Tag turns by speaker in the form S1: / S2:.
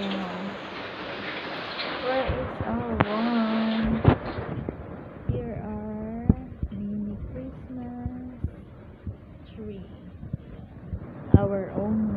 S1: wand. Where is our one? Here are mini Christmas tree. Our own